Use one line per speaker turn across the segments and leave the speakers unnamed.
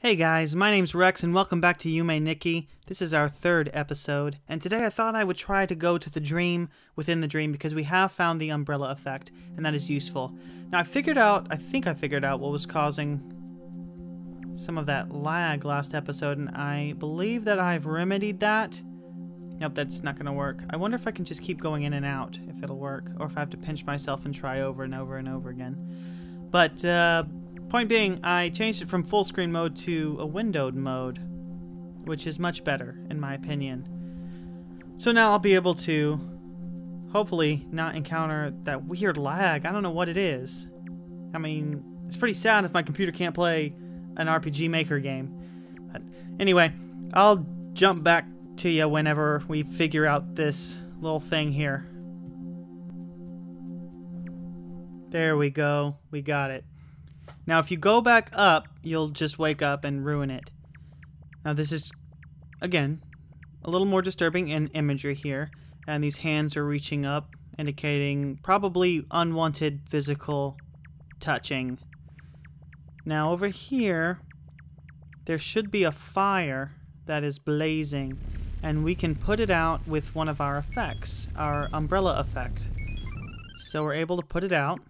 Hey guys, my name's Rex and welcome back to Yume Nikki. This is our third episode, and today I thought I would try to go to the dream within the dream because we have found the umbrella effect, and that is useful. Now I figured out, I think I figured out what was causing some of that lag last episode, and I believe that I've remedied that. Nope, that's not gonna work. I wonder if I can just keep going in and out, if it'll work, or if I have to pinch myself and try over and over and over again. But, uh, Point being, I changed it from full screen mode to a windowed mode, which is much better, in my opinion. So now I'll be able to, hopefully, not encounter that weird lag. I don't know what it is. I mean, it's pretty sad if my computer can't play an RPG Maker game. But anyway, I'll jump back to you whenever we figure out this little thing here. There we go. We got it. Now, if you go back up, you'll just wake up and ruin it. Now, this is, again, a little more disturbing in imagery here. And these hands are reaching up, indicating probably unwanted physical touching. Now, over here, there should be a fire that is blazing. And we can put it out with one of our effects, our umbrella effect. So we're able to put it out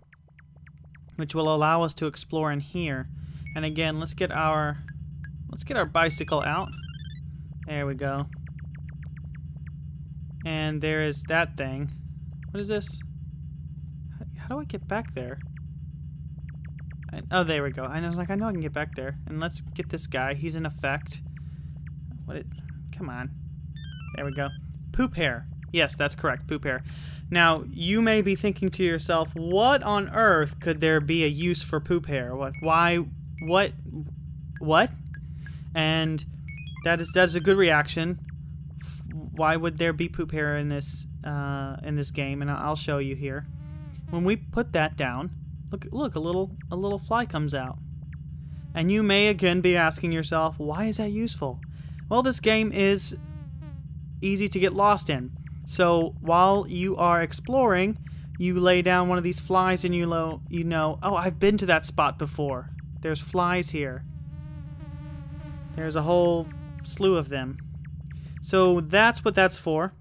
which will allow us to explore in here. And again, let's get our let's get our bicycle out. There we go. And there is that thing. What is this? How, do I get back there? I, oh, there we go. I was like, I know I can get back there. And let's get this guy. He's in effect. What it? Come on. There we go. Poop hair. Yes, that's correct. Poop hair. Now, you may be thinking to yourself, what on earth could there be a use for poop hair? What, why, what, what? And that is, that is a good reaction. Why would there be poop hair in this, uh, in this game? And I'll show you here. When we put that down, look, look, a little, a little fly comes out. And you may again be asking yourself, why is that useful? Well, this game is easy to get lost in. So while you are exploring, you lay down one of these flies and you, lo you know, oh, I've been to that spot before. There's flies here. There's a whole slew of them. So that's what that's for.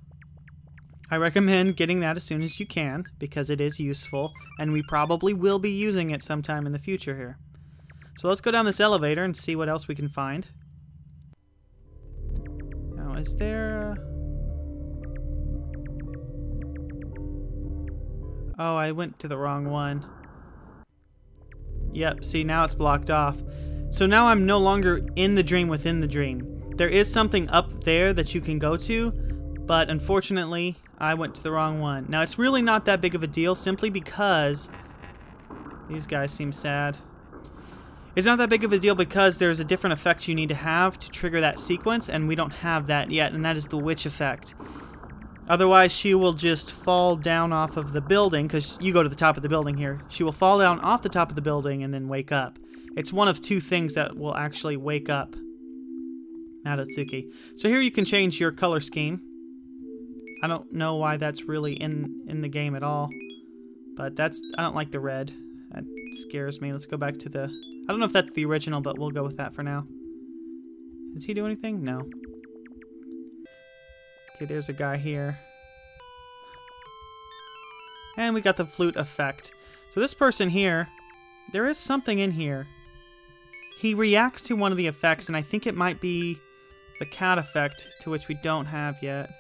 I recommend getting that as soon as you can because it is useful and we probably will be using it sometime in the future here. So let's go down this elevator and see what else we can find. Now, is there... Oh, I went to the wrong one. Yep, see, now it's blocked off. So now I'm no longer in the dream within the dream. There is something up there that you can go to, but unfortunately, I went to the wrong one. Now, it's really not that big of a deal simply because... These guys seem sad. It's not that big of a deal because there's a different effect you need to have to trigger that sequence, and we don't have that yet, and that is the witch effect. Otherwise, she will just fall down off of the building, because you go to the top of the building here. She will fall down off the top of the building and then wake up. It's one of two things that will actually wake up Madotsuki. So here you can change your color scheme. I don't know why that's really in, in the game at all. But that's, I don't like the red. That scares me. Let's go back to the, I don't know if that's the original, but we'll go with that for now. Does he do anything? No. Okay, there's a guy here. And we got the flute effect. So this person here, there is something in here. He reacts to one of the effects, and I think it might be the cat effect, to which we don't have yet.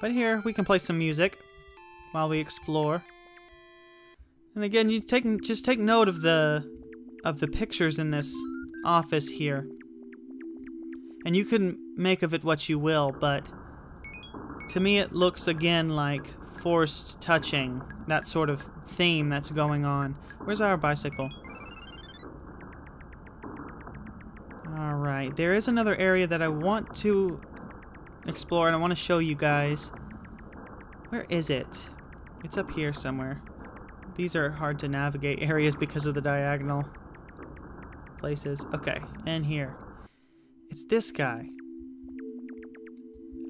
But here, we can play some music while we explore. And again, you take just take note of the of the pictures in this office here. And you can make of it what you will, but to me it looks again like forced touching, that sort of theme that's going on. Where's our bicycle? Alright, there is another area that I want to explore and I want to show you guys. Where is it? It's up here somewhere. These are hard to navigate areas because of the diagonal places. Okay, and here. It's this guy.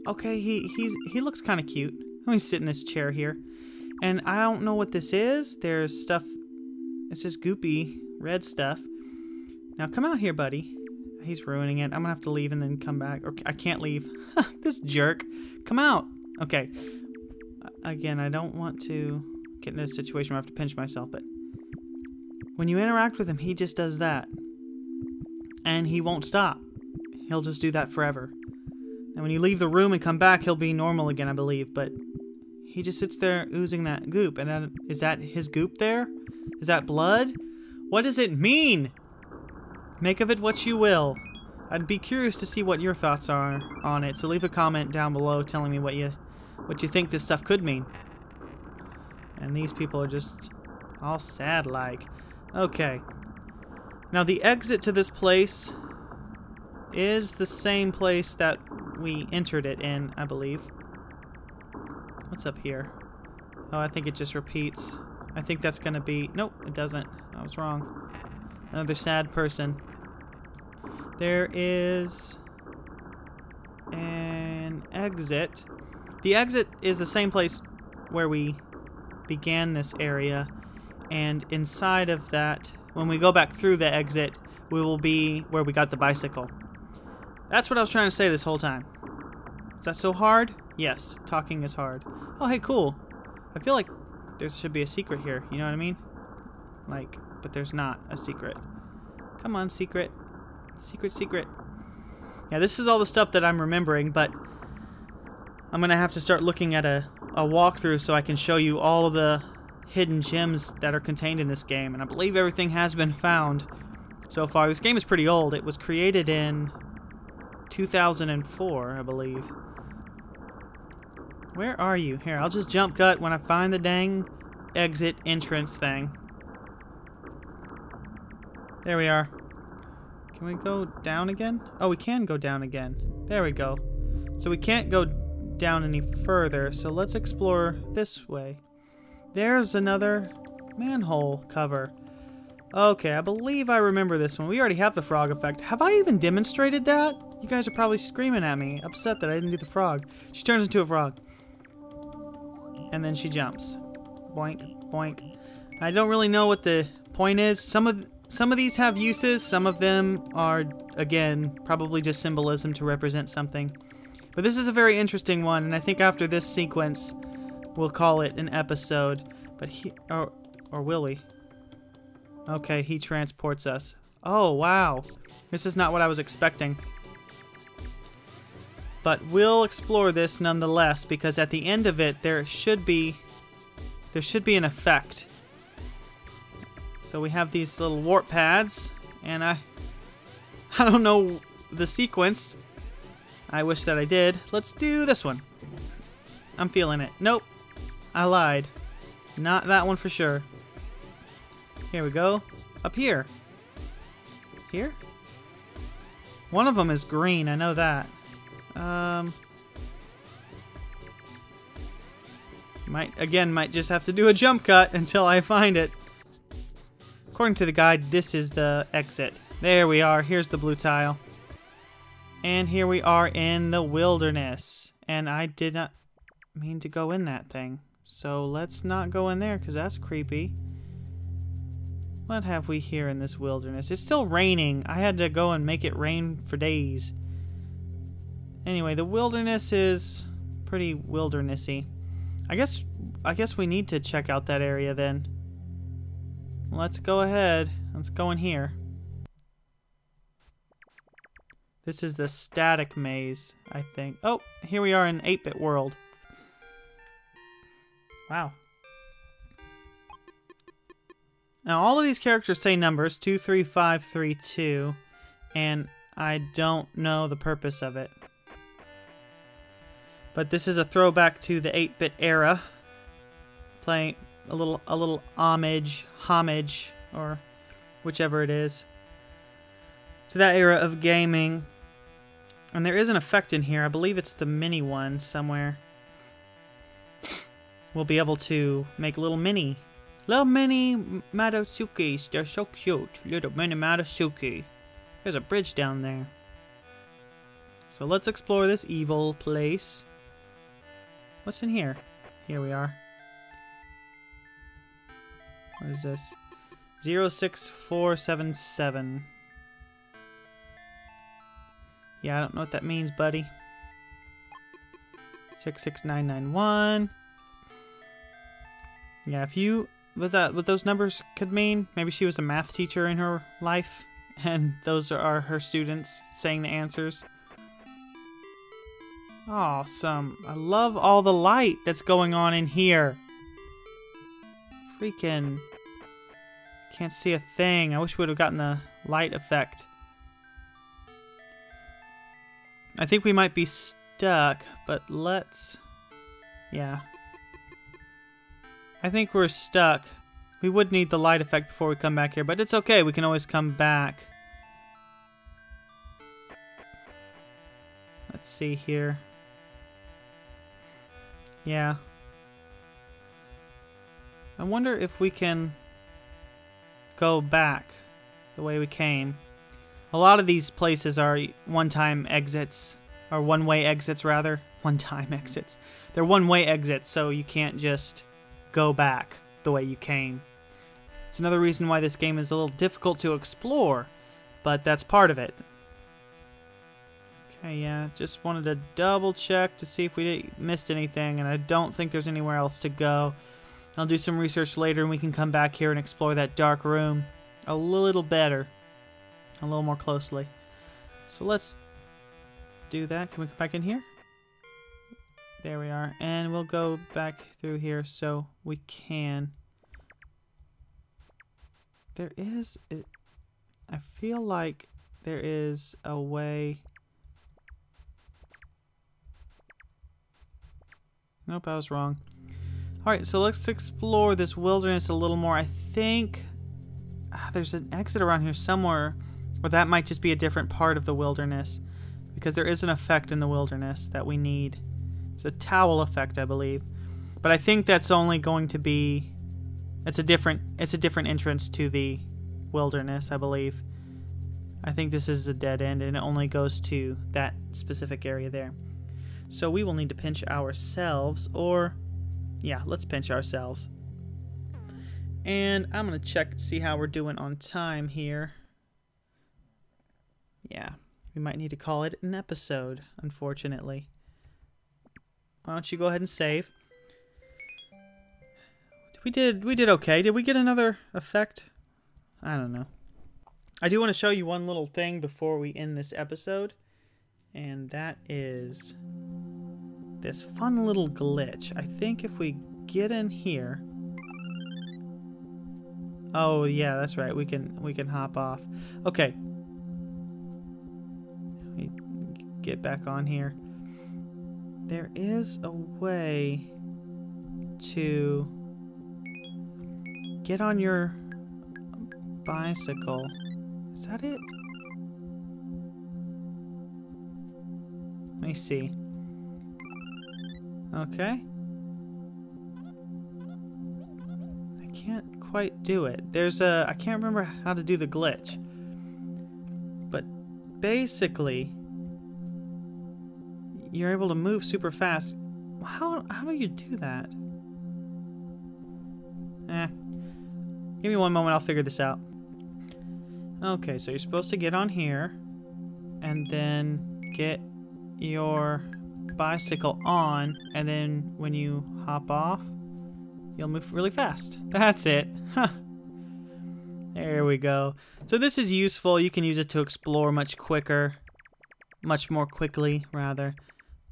Okay, he he's he looks kind of cute. Let me sit in this chair here. And I don't know what this is. There's stuff. It's just goopy red stuff. Now come out here, buddy. He's ruining it. I'm gonna have to leave and then come back. Or I can't leave. this jerk. Come out. Okay. Again, I don't want to get in a situation where I have to pinch myself, but when you interact with him, he just does that. And he won't stop. He'll just do that forever. And when you leave the room and come back, he'll be normal again, I believe. But he just sits there oozing that goop. And is that his goop there? Is that blood? What does it mean? Make of it what you will. I'd be curious to see what your thoughts are on it, so leave a comment down below telling me what you what you think this stuff could mean. And these people are just all sad like. Okay. Now the exit to this place is the same place that we entered it in, I believe. What's up here? Oh, I think it just repeats. I think that's gonna be... Nope, it doesn't. I was wrong. Another sad person. There is an exit. The exit is the same place where we began this area, and inside of that, when we go back through the exit, we will be where we got the bicycle. That's what I was trying to say this whole time. Is that so hard? Yes, talking is hard. Oh, hey, cool. I feel like there should be a secret here, you know what I mean? Like, but there's not a secret. Come on, secret. Secret, secret. Yeah, this is all the stuff that I'm remembering, but I'm going to have to start looking at a, a walkthrough so I can show you all of the hidden gems that are contained in this game. And I believe everything has been found so far. This game is pretty old. It was created in 2004, I believe. Where are you? Here, I'll just jump cut when I find the dang exit entrance thing. There we are. Can we go down again? Oh, we can go down again. There we go. So we can't go down any further, so let's explore this way. There's another manhole cover. Okay, I believe I remember this one. We already have the frog effect. Have I even demonstrated that? You guys are probably screaming at me, upset that I didn't do the frog. She turns into a frog. And then she jumps. Boink, boink. I don't really know what the point is. Some of some of these have uses, some of them are, again, probably just symbolism to represent something. But this is a very interesting one, and I think after this sequence, we'll call it an episode. But he, or, or will we? Okay, he transports us. Oh, wow. This is not what I was expecting. But we'll explore this nonetheless, because at the end of it, there should be, there should be an effect so we have these little warp pads, and I, I don't know the sequence. I wish that I did. Let's do this one. I'm feeling it. Nope. I lied. Not that one for sure. Here we go. Up here. Here? One of them is green, I know that. Um... Might, again, might just have to do a jump cut until I find it. According to the guide, this is the exit. There we are. Here's the blue tile. And here we are in the wilderness. And I did not mean to go in that thing. So let's not go in there because that's creepy. What have we here in this wilderness? It's still raining. I had to go and make it rain for days. Anyway, the wilderness is pretty wildernessy. I guess I guess we need to check out that area then. Let's go ahead. Let's go in here. This is the static maze, I think. Oh, here we are in 8-bit world. Wow. Now, all of these characters say numbers, 2, 3, 5, 3, 2, and I don't know the purpose of it. But this is a throwback to the 8-bit era, playing a little a little homage, homage, or whichever it is, to that era of gaming. And there is an effect in here. I believe it's the mini one somewhere. We'll be able to make little mini, little mini Madotsukis. They're so cute. Little mini Madotsuki. There's a bridge down there. So let's explore this evil place. What's in here? Here we are. What is this? 06477. Yeah, I don't know what that means, buddy. 66991. Yeah, if you what that what those numbers could mean, maybe she was a math teacher in her life and those are her students saying the answers. Awesome. I love all the light that's going on in here. Freaking can't see a thing. I wish we would have gotten the light effect. I think we might be stuck, but let's... Yeah. I think we're stuck. We would need the light effect before we come back here, but it's okay. We can always come back. Let's see here. Yeah. I wonder if we can go back the way we came. A lot of these places are one-time exits, or one-way exits rather. One-time exits. They're one-way exits, so you can't just go back the way you came. It's another reason why this game is a little difficult to explore, but that's part of it. Okay, yeah, just wanted to double check to see if we missed anything, and I don't think there's anywhere else to go. I'll do some research later and we can come back here and explore that dark room a little better a little more closely. So let's do that. Can we come back in here? There we are. And we'll go back through here so we can. There is... It, I feel like there is a way... Nope, I was wrong. Alright, so let's explore this wilderness a little more. I think ah, there's an exit around here somewhere or that might just be a different part of the wilderness. Because there is an effect in the wilderness that we need. It's a towel effect, I believe. But I think that's only going to be... It's a different it's a different entrance to the wilderness, I believe. I think this is a dead end and it only goes to that specific area there. So we will need to pinch ourselves or yeah, let's pinch ourselves. And I'm going to check see how we're doing on time here. Yeah, we might need to call it an episode, unfortunately. Why don't you go ahead and save? We did we did okay. Did we get another effect? I don't know. I do want to show you one little thing before we end this episode. And that is this fun little glitch. I think if we get in here. Oh yeah, that's right. We can we can hop off. Okay, get back on here. There is a way to get on your bicycle. Is that it? Let me see. Okay. I can't quite do it. There's a... I can't remember how to do the glitch. But basically, you're able to move super fast. How, how do you do that? Eh. Give me one moment, I'll figure this out. Okay, so you're supposed to get on here and then get your bicycle on and then when you hop off you'll move really fast. That's it. Huh. There we go. So this is useful. You can use it to explore much quicker. Much more quickly, rather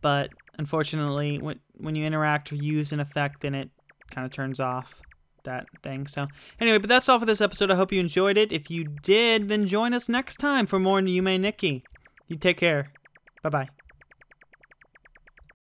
but unfortunately, when, when you interact or use an effect, then it kind of turns off that thing. So anyway, but that's all for this episode. I hope you enjoyed it. If you did, then join us next time for more Yume Nikki. You take care. Bye-bye.